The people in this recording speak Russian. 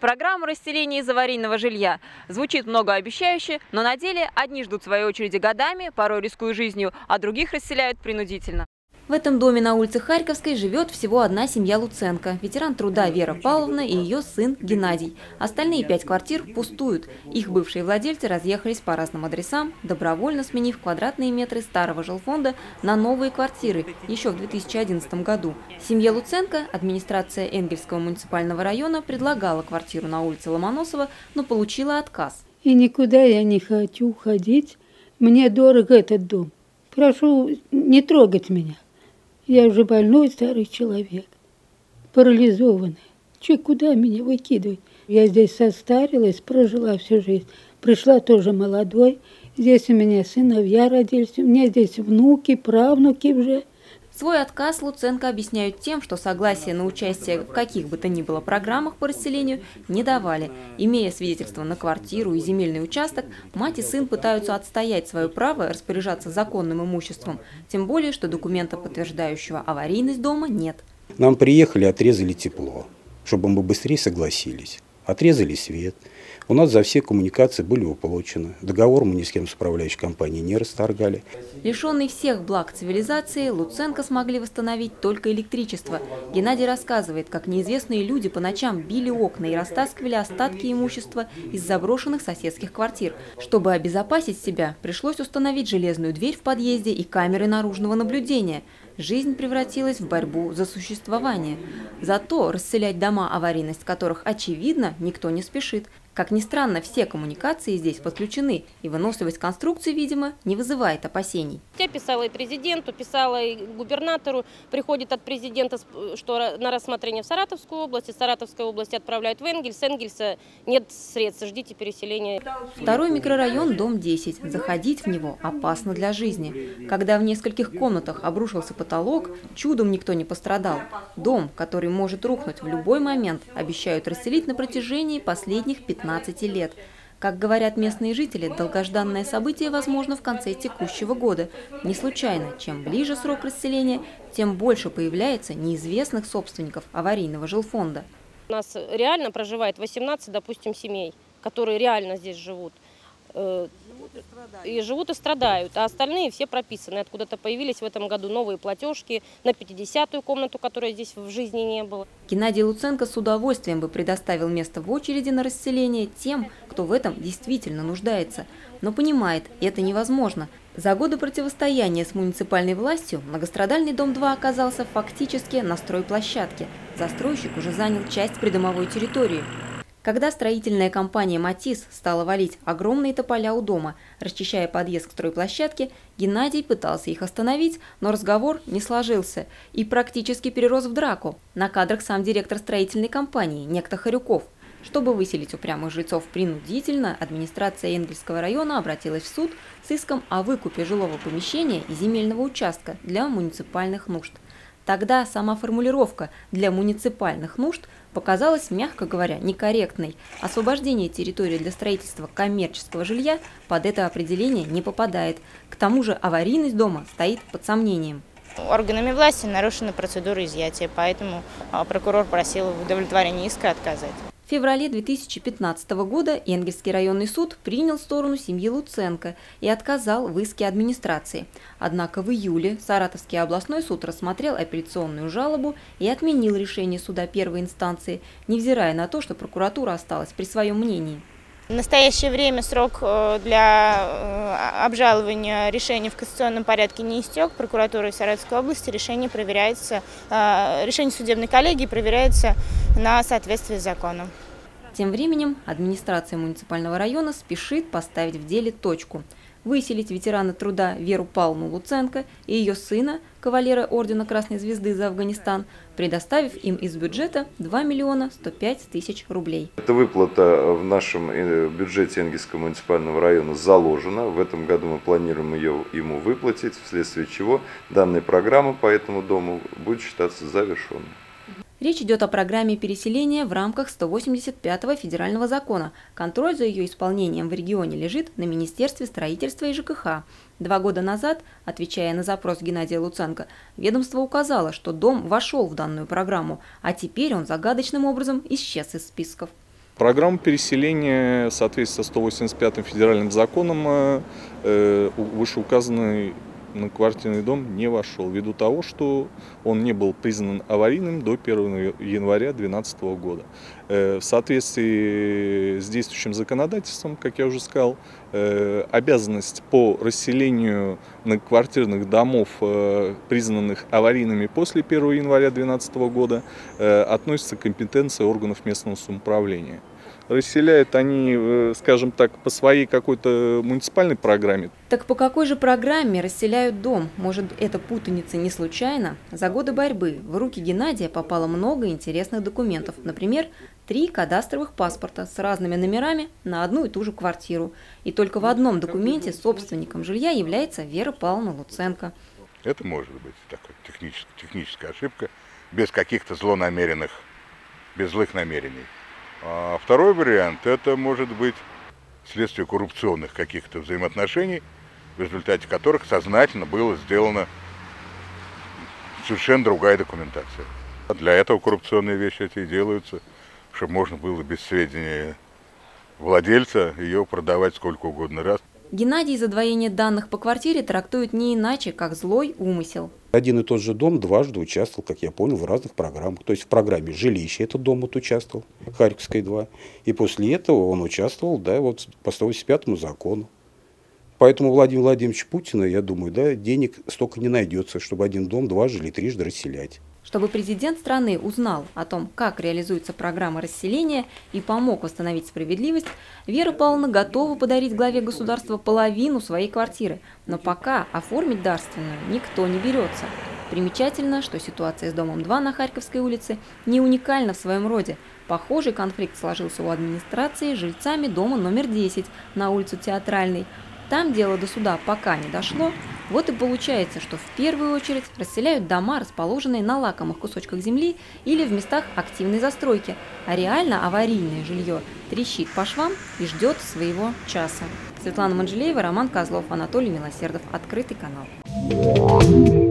Программа расселения из аварийного жилья звучит многообещающе, но на деле одни ждут своей очереди годами, порой рискуя жизнью, а других расселяют принудительно. В этом доме на улице Харьковской живет всего одна семья Луценко, ветеран труда Вера Павловна и ее сын Геннадий. Остальные пять квартир пустуют. Их бывшие владельцы разъехались по разным адресам, добровольно сменив квадратные метры старого жилфонда на новые квартиры еще в 2011 году. Семье Луценко администрация Энгельского муниципального района предлагала квартиру на улице Ломоносова, но получила отказ. И никуда я не хочу уходить. Мне дорог этот дом. Прошу не трогать меня. Я уже больной старый человек, парализованный. Че, куда меня выкидывать? Я здесь состарилась, прожила всю жизнь. Пришла тоже молодой. Здесь у меня сыновья родились, у меня здесь внуки, правнуки уже. Свой отказ Луценко объясняют тем, что согласие на участие в каких бы то ни было программах по расселению не давали. Имея свидетельство на квартиру и земельный участок, мать и сын пытаются отстоять свое право распоряжаться законным имуществом, тем более, что документа, подтверждающего аварийность дома, нет. Нам приехали, отрезали тепло, чтобы мы быстрее согласились. Отрезали свет – у нас за все коммуникации были уплочены. Договор мы ни с кем с управляющей компанией не расторгали. Лишенный всех благ цивилизации, Луценко смогли восстановить только электричество. Геннадий рассказывает, как неизвестные люди по ночам били окна и растаскивали остатки имущества из заброшенных соседских квартир. Чтобы обезопасить себя, пришлось установить железную дверь в подъезде и камеры наружного наблюдения – жизнь превратилась в борьбу за существование. Зато расселять дома, аварийность которых очевидно, никто не спешит. Как ни странно, все коммуникации здесь подключены, и выносливость конструкции, видимо, не вызывает опасений. Я писала и президенту, писала и губернатору. Приходит от президента, что на рассмотрение в Саратовскую область, из Саратовской области отправляют в Энгельс. Энгельса нет средств, ждите переселения. Второй микрорайон, дом 10. Заходить в него опасно для жизни. Когда в нескольких комнатах обрушился потолок, чудом никто не пострадал. Дом, который может рухнуть в любой момент, обещают расселить на протяжении последних 15 15 лет. Как говорят местные жители, долгожданное событие возможно в конце текущего года. Не случайно, чем ближе срок расселения, тем больше появляется неизвестных собственников аварийного жилфонда. У нас реально проживает 18, допустим, семей, которые реально здесь живут. Э, и живут и страдают, а остальные все прописаны. Откуда-то появились в этом году новые платежки на 50-ю комнату, которая здесь в жизни не было. Геннадий Луценко с удовольствием бы предоставил место в очереди на расселение тем, кто в этом действительно нуждается. Но понимает, это невозможно. За годы противостояния с муниципальной властью многострадальный дом 2 оказался фактически на стройплощадке. Застройщик уже занял часть придомовой территории. Когда строительная компания «Матис» стала валить огромные тополя у дома, расчищая подъезд к стройплощадке, Геннадий пытался их остановить, но разговор не сложился и практически перерос в драку. На кадрах сам директор строительной компании, некто Харюков. Чтобы выселить упрямых жильцов принудительно, администрация Энгельского района обратилась в суд с иском о выкупе жилого помещения и земельного участка для муниципальных нужд. Тогда сама формулировка «для муниципальных нужд» показалась, мягко говоря, некорректной. Освобождение территории для строительства коммерческого жилья под это определение не попадает. К тому же аварийность дома стоит под сомнением. Органами власти нарушена процедура изъятия, поэтому а, прокурор просил в удовлетворении иска отказать. В феврале 2015 года Энгельский районный суд принял сторону семьи Луценко и отказал в иске администрации. Однако в июле Саратовский областной суд рассмотрел апелляционную жалобу и отменил решение суда первой инстанции, невзирая на то, что прокуратура осталась при своем мнении. В настоящее время срок э, для э, обжалования решения в кассационном порядке не истек. Прокуратурой Саратовской области решение проверяется, э, решение судебной коллегии проверяется на соответствие закону. Тем временем администрация муниципального района спешит поставить в деле точку – выселить ветерана труда Веру Павловну Луценко и ее сына, кавалера Ордена Красной Звезды за Афганистан, предоставив им из бюджета 2 миллиона 105 тысяч рублей. Эта выплата в нашем э, бюджете Энгельского муниципального района заложена. В этом году мы планируем ее ему выплатить, вследствие чего данная программа по этому дому будет считаться завершенной. Речь идет о программе переселения в рамках 185-го федерального закона. Контроль за ее исполнением в регионе лежит на Министерстве строительства и ЖКХ. Два года назад, отвечая на запрос Геннадия Луценко, ведомство указало, что дом вошел в данную программу, а теперь он загадочным образом исчез из списков. Программа переселения в соответствии со 185-м федеральным законом э, э, вышеуказанной на квартирный дом не вошел, ввиду того, что он не был признан аварийным до 1 января 2012 года. Э, в соответствии с действующим законодательством, как я уже сказал, э, обязанность по расселению многоквартирных домов, э, признанных аварийными после 1 января 2012 года, относится к компетенции органов местного самоуправления. Расселяют они, э, скажем так, по своей какой-то муниципальной программе. Так по какой же программе расселяют дом? Может, эта путаница не случайна? За годы борьбы в руки Геннадия попало много интересных документов. Например, три кадастровых паспорта с разными номерами на одну и ту же квартиру. И только в одном документе собственником жилья является Вера Павловна Луценко. Это может быть такая техническая, техническая ошибка, без каких-то злонамеренных, без злых намерений. А второй вариант – это может быть следствие коррупционных каких-то взаимоотношений, в результате которых сознательно было сделано совершенно другая документация. Для этого коррупционные вещи эти и делаются, чтобы можно было без сведения владельца ее продавать сколько угодно раз. Геннадий задвоение данных по квартире трактует не иначе, как злой умысел. Один и тот же дом дважды участвовал, как я понял, в разных программах. То есть в программе «Жилище» этот дом вот участвовал, Харьковской 2. И после этого он участвовал да, вот по 185 закону. Поэтому Владимир Владимирович Путина, я думаю, да, денег столько не найдется, чтобы один дом дважды или трижды расселять чтобы президент страны узнал о том, как реализуется программа расселения и помог восстановить справедливость, Вера Павловна готова подарить главе государства половину своей квартиры, но пока оформить дарственную никто не берется. Примечательно, что ситуация с домом 2 на Харьковской улице не уникальна в своем роде. Похожий конфликт сложился у администрации с жильцами дома номер 10 на улице Театральной. Там дело до суда пока не дошло, вот и получается, что в первую очередь расселяют дома, расположенные на лакомых кусочках земли или в местах активной застройки, а реально аварийное жилье трещит по швам и ждет своего часа. Светлана Манжелеева, Роман Козлов, Анатолий Милосердов. Открытый канал.